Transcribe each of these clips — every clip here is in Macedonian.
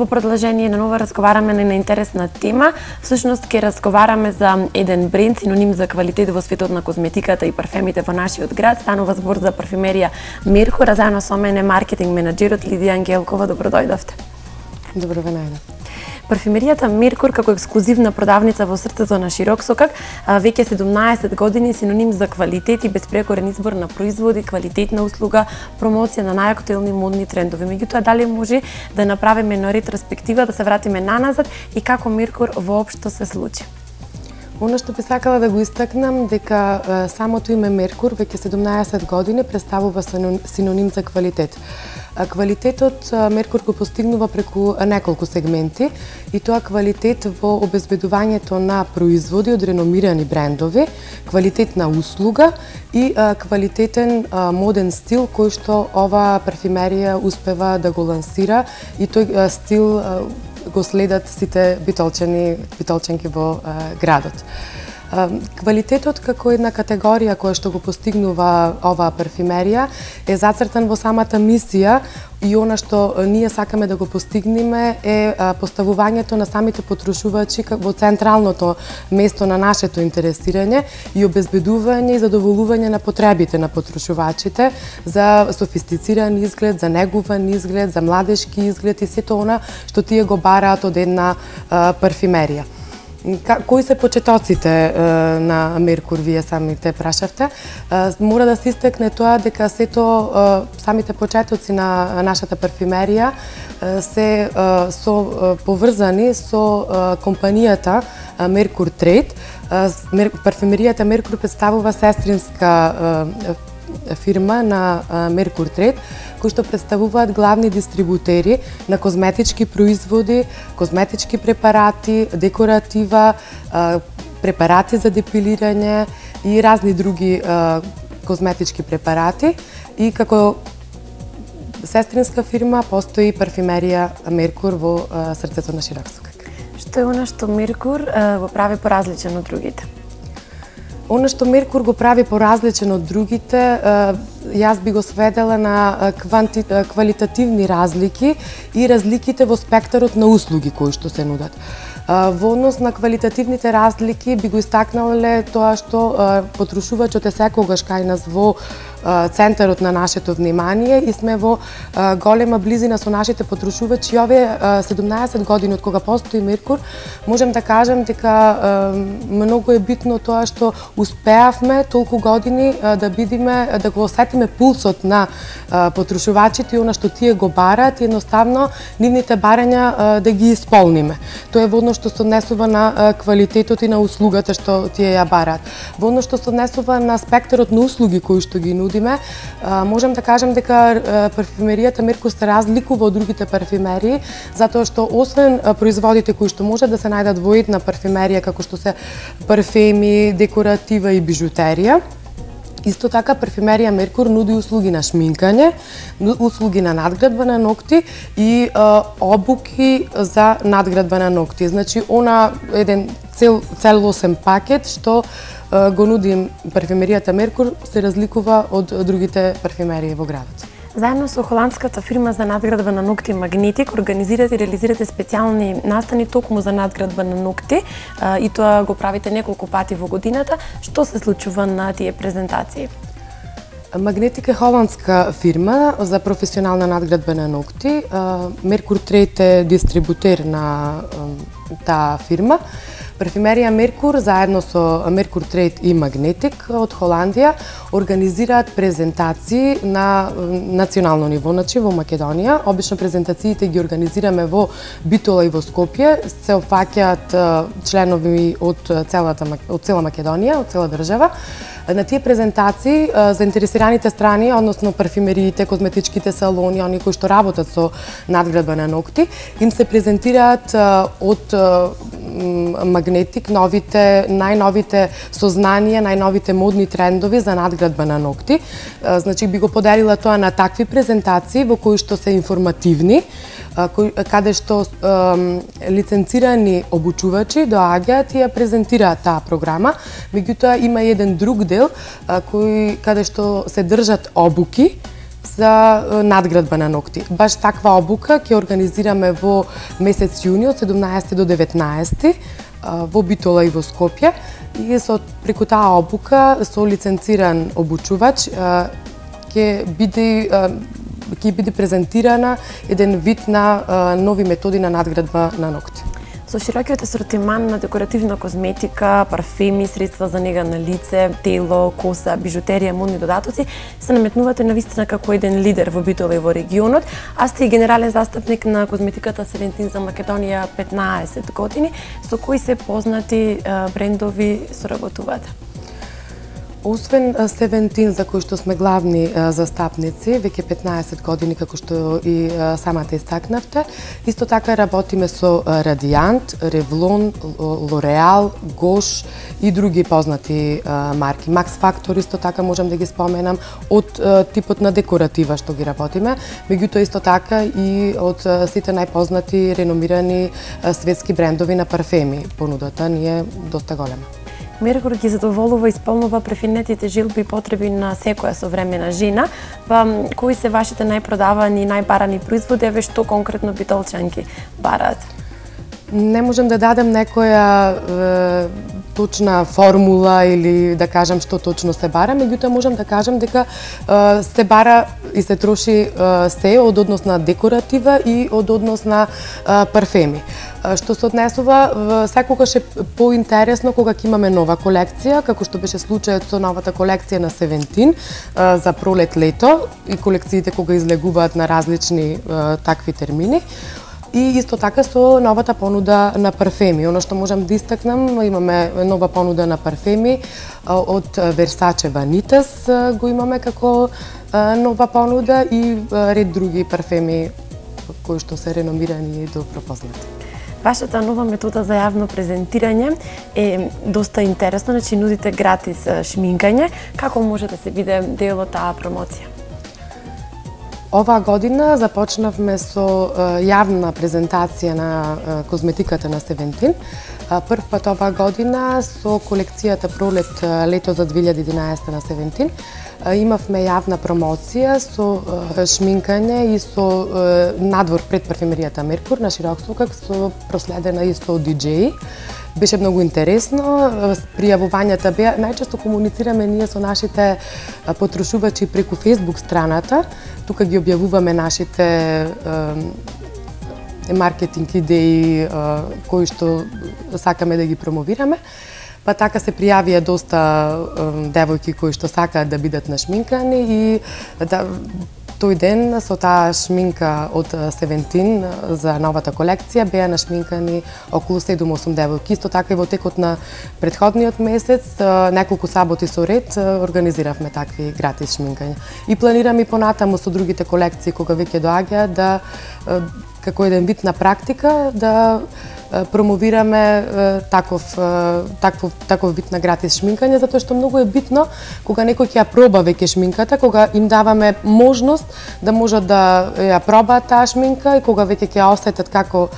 во продолжение на нова разговараме на интересна тема. Всушност ќе разговараме за еден бренд синоним за квалитет во светот на козметиката и парфемите во нашиот град. Станува збор за парфемерија Мирко а заедно со мене маркетинг менаџерот Лидија Ангелкова. Добро дојдовте. Добро ве најдов. Парфюмеријата Меркур како ексклузивна продавница во срцето на Широксокак веќе 17 години синоним за квалитет и беспрекорен избор на производи, квалитетна услуга, промоција на најактуелни модни трендови. Меѓутоа дали може да направиме на ретроспектива, да се вратиме наназад и како Меркур воопшто се случи? Оно што би сакала да го истакнам дека самото име Меркур веќе 17 години представува синоним за квалитет. Квалитетот Меркур го постигнува преку неколку сегменти и тоа квалитет во обезбедувањето на производи од реномирани брендови, квалитет на услуга и квалитетен моден стил кој што ова парфимерија успева да го лансира и тој стил го следат сите битолчани, битолченки во градот. Квалитетот како една категорија која што го постигнува оваа парфимерија е зацртан во самата мисија и она што ние сакаме да го постигнеме е поставувањето на самите потрошувачи во централното место на нашето интересирање и обезбедување и задоволување на потребите на потрошувачите за софистициран изглед, за негуван изглед, за младешки изглед и сето она што тие го бараат од една парфимерија. Кои се почетоците на Меркур, вие самите прашавте? Мора да се истекне тоа дека сето самите почетоци на нашата парфимерија се со поврзани со компанијата Меркур Трейд. Парфимеријата Меркур представува сестринска фирма на Меркур Трейд, кои што представуваат главни дистрибутери на козметички производи, козметички препарати, декоратива, препарати за депилирање и разни други козметички препарати. И како сестринска фирма постои парфимерија Меркур во срцето на Широксок. Што е она што Меркур го прави поразличен од другите? Оно што Меркур го прави поразличен од другите, јас би го сведела на кванти, квалитативни разлики и разликите во спектарот на услуги кои што се нудат. Во однос на квалитативните разлики би го истакнале тоа што потрошувачот е секогаш кај нас во центарот на нашето внимание и сме во голема близина со нашите потрошувачи. Овие 17 години од кога постои Меркур, можем да кажем дека многу е битно тоа што успеавме толку години да бидиме да го осетиме пулсот на потрошувачите и она што тие го бараат и едноставно нивните барања да ги исполниме. Тоа е во однос што се однесува на квалитетот и на услугата што тие ја бараат. Во однос што се однесува на спектарот на услуги кои што ги нудиме, можам да кажам дека парфумеријата Меркур се разликува од другите парфумерии, затоа што освен производите кои што може да се најдат во една парфумерија, како што се парфеми, декоратива и бижутерија, Исто така парфюмерија Меркур нуди услуги на шминкање, услуги на надградба на ногти и е, обуки за надградба на ногти. Значи, она еден цел, целосен пакет што го нуди парфюмеријата Меркур се разликува од другите парфюмерии во градот. Заедно со холандската фирма за надградба на ногти Магнетик организирате и реализирате специјални настани токму за надградба на ногти и тоа го правите неколку пати во годината. Што се случува на тие презентации? Магнетик е холандска фирма за професионална надградба на ногти. Меркур Трейт е дистрибутер на таа фирма. Парфимерија Меркур заедно со Меркур Трейд и Магнетик од Холандија организираат презентации на национално ниво, значи во Македонија. Обично презентациите ги организираме во Битола и во Скопје. Се опфаќаат членови од целата од цела Македонија, од цела држава. На тие презентации заинтересираните страни, односно парфимериите, козметичките салони, они кои што работат со надградба на ногти, им се презентираат од Магнетик новите, најновите сознанија, најновите модни трендови за надградба на ногти. Значи би го поделила тоа на такви презентации во кои што се информативни, каде што лиценцирани обучувачи доаѓаат и ја презентираат таа програма. Меѓутоа има еден друг дел кој каде што се држат обуки за надградба на ногти. Баш таква обука ќе организираме во месец јуни од 17 до 19 во Битола и во Скопје и со преку таа обука со лиценциран обучувач ќе биде ќе биде презентирана еден вид на нови методи на надградба на ногти. Со широкиот асортиман на декоративна козметика, парфеми, средства за нега на лице, тело, коса, бижутерија, модни додатоци, се наметнувате на вистина како еден лидер во битова и во регионот, а сте и генерален застапник на козметиката Селентин за Македонија 15 години, со кои се познати брендови соработувате? Освен Севентин, за кој што сме главни застапници, веќе 15 години, како што и самата истакнавте, исто така работиме со Радиант, Ревлон, Лореал, Гош и други познати марки. Макс Фактор исто така можам да ги споменам од типот на декоратива што ги работиме, меѓутоа исто така и од сите најпознати реномирани светски брендови на парфеми. Понудата ни е доста голема. Меркур ги задоволува и исполнува префинетите жилби и потреби на секоја современа жена, па кои се вашите најпродавани и најбарани производи, еве што конкретно битолчанки бараат? Не можем да дадам некоја е, точна формула или да кажам што точно се бара, меѓутоа можам да кажам дека е, се бара и се троши е, се од однос на декоратива и од однос на е, парфеми. Што се однесува, секогаш е поинтересно кога ќе имаме нова колекција, како што беше случајот со новата колекција на Севентин за пролет-лето и колекциите кога излегуваат на различни такви термини. И исто така со новата понуда на парфеми. Оно што можам да истакнам, имаме нова понуда на парфеми од Versace Vanitas го имаме како нова понуда и ред други парфеми кои што се реномирани и добро познати. Вашата нова метода за јавно презентирање е доста интересна, значи нудите гратис шминкање. Како може да се биде дел од таа промоција? Оваа година започнавме со јавна презентација на козметиката на Севентин. Прв пат оваа година со колекцијата Пролет лето за 2011 на Севентин имавме јавна промоција со шминкање и со надвор пред парфемеријата Меркур на Широксукак со проследена и со диджеи. Беше многу интересно, пријавувањата беа, најчесто комуницираме ние со нашите потрошувачи преку Facebook страната, тука ги објавуваме нашите маркетинг идеи кои што сакаме да ги промовираме. Па така се пријавија доста девојки кои што сакаат да бидат нашминкани и да тој ден со таа шминка од Севентин за новата колекција беа нашминкани околу 7-8 девојки. Исто така и во текот на предходниот месец, неколку саботи со ред, организиравме такви гратис шминкања. И планирам и понатаму со другите колекции кога веќе доаѓа да како еден вид на практика да промовираме таков таков таков вид на гратис шминкање затоа што многу е битно кога некој ќе ја проба веќе шминката, кога им даваме можност да можат да ја пробаат таа шминка и кога веќе ќе ја осетат како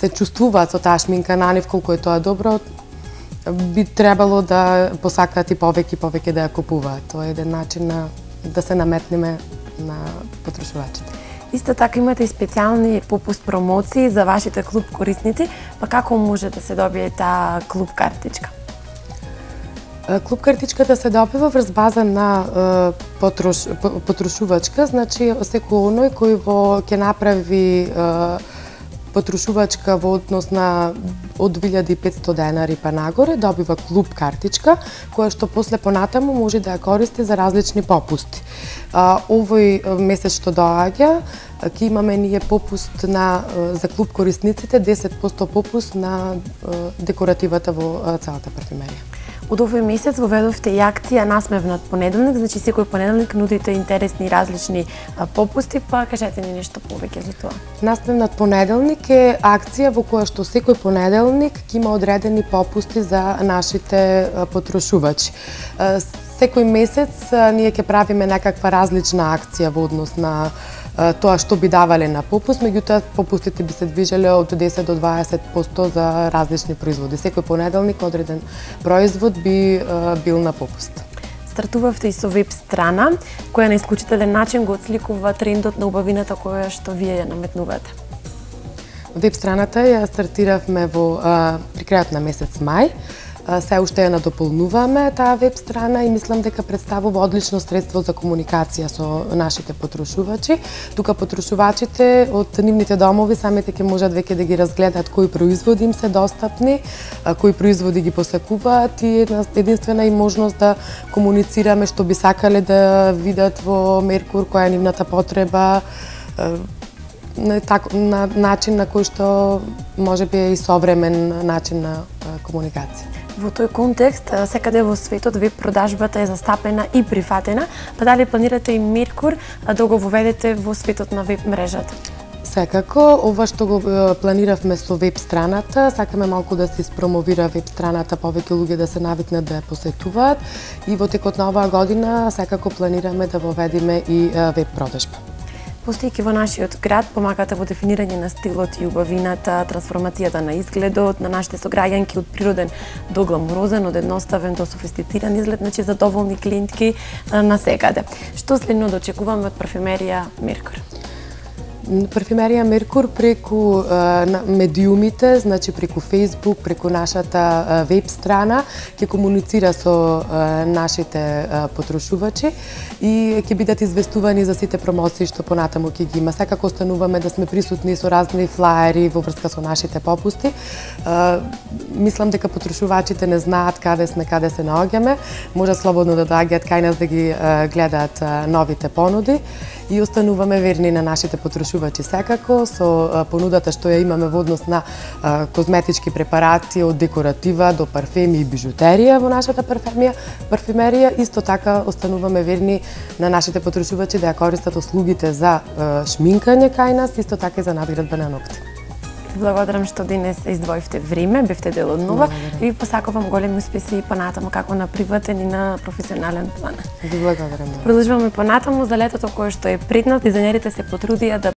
се чувствуваат со таа шминка на нив колку е тоа добро, би требало да посакаат и повеќе и повеќе да ја купуваат. Тоа е еден начин на да се наметнеме на потрошувачите. Исто така имате и специјални попуст промоции за вашите клуб корисници, па како може да се добие таа клуб картичка? Клуб картичката се добива врз база на потрош, потрошувачка, значи секој оној кој во ќе направи потрошувачка во однос на од 2500 денари па нагоре добива клуб картичка која што после понатаму може да ја користи за различни попусти. А, овој месец што доаѓа ќе имаме ние попуст на за клуб корисниците 10% попуст на декоративата во целата парфюмерија. Од овој месец воведовте и акција Насмевнат понеделник, значи секој понеделник нудите интересни и различни попусти, па кажете ни нешто повеќе за тоа. Насмевнат понеделник е акција во која што секој понеделник ќе има одредени попусти за нашите потрошувачи. Секој месец ние ќе правиме некаква различна акција во однос на тоа што би давале на попуст, меѓутоа попустите би се движеле од 10 до 20% за различни производи. Секој понеделник одреден производ би бил на попуст. стартувавте и со веб страна, која на исклучителен начин го отсликува трендот на убавината која што вие ја наметнувате. Веб страната ја стартиравме во а, при крајот на месец мај се уште ја надополнуваме таа веб страна и мислам дека представува одлично средство за комуникација со нашите потрошувачи. Тука потрошувачите од нивните домови самите така ќе можат веќе да ги разгледаат кои производи им се достапни, кои производи ги посекуваат и една единствена и можност да комуницираме што би сакале да видат во Меркур, која е нивната потреба, на, так, на начин на кој што може би е и современ начин на комуникација. Во тој контекст, секаде во светот веб продажбата е застапена и прифатена, па дали планирате и Меркур да го воведете во светот на веб мрежата? Секако, ова што го планиравме со веб страната, сакаме малку да се испромовира веб страната, повеќе луѓе да се навикнат да ја посетуваат и во текот на оваа година секако планираме да воведиме и веб продажба. Постојќи во нашиот град, помагате во дефинирање на стилот и убавината, трансформацијата на изгледот, на нашите сограѓанки од природен до гламурозен, од едноставен до софистициран изглед, значи задоволни клиентки на секаде. Што следно да очекуваме од парфюмерија Меркур? Парфимерија Меркур преку медиумите, значи преку Facebook, преку нашата веб страна, ќе комуницира со нашите потрошувачи и ќе бидат известувани за сите промоции што понатаму ќе ги има. Секако остануваме да сме присутни со разни флаери во врска со нашите попусти. Мислам дека потрошувачите не знаат каде сме, каде се наоѓаме. Може слободно да доаѓаат кај нас да ги гледаат новите понуди и остануваме верни на нашите потрошувачи. Секако со понудата што ја имаме во однос на козметички препарати од декоратива до парфеми и бижутерија во нашата парфемија, парфемерија, исто така остануваме верни на нашите потрошувачи да ја користат услугите за шминкање кај нас, исто така и за надградба на ногти благодарам што денес издвоивте време, бевте дел од нова и ви посакувам големи успеси понатаму како на приватен и на професионален план. Ви благодарам. Продолжуваме понатаму за летото кое што е пред нас, дизајнерите се потрудија да